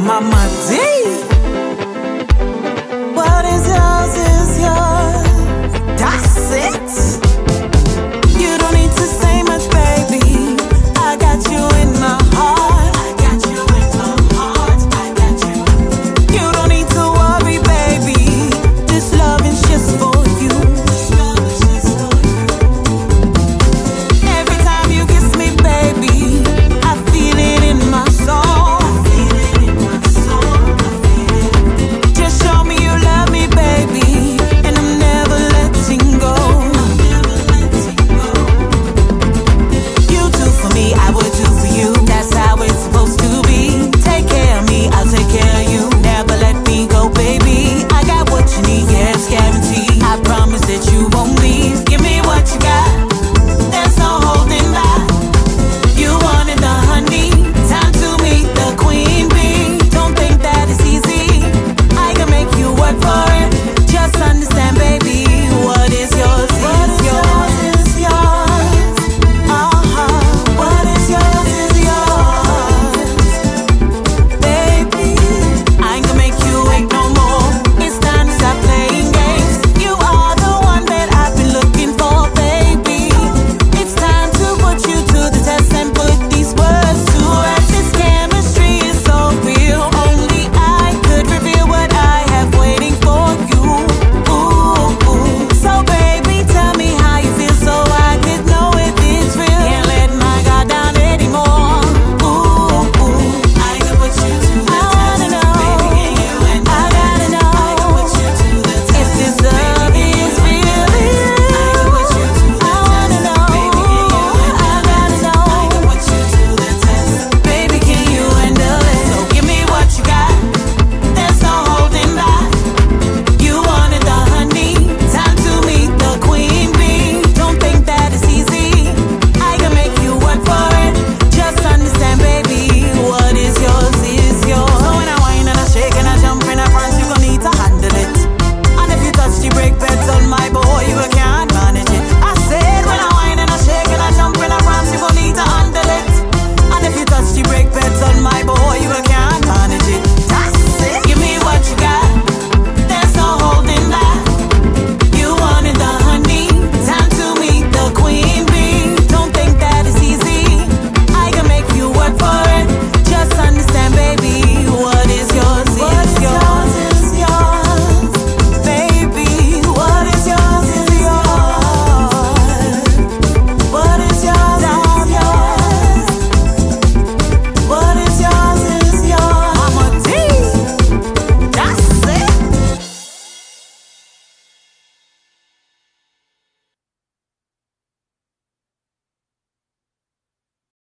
Mama D.